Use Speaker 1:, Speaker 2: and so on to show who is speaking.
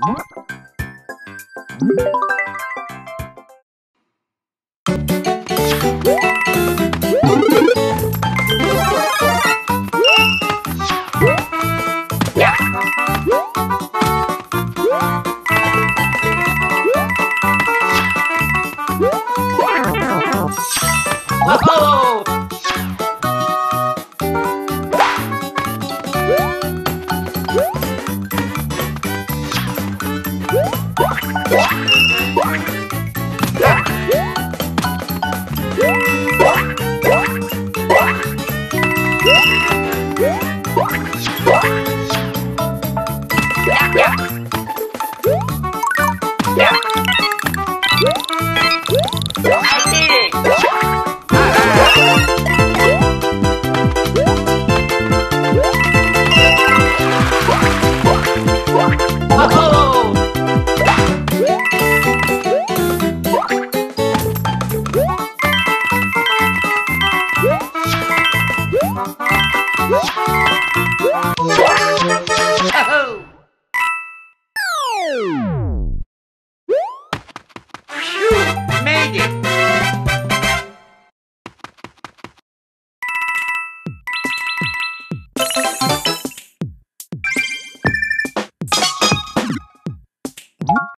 Speaker 1: Oh! Yeah. Phew, made it.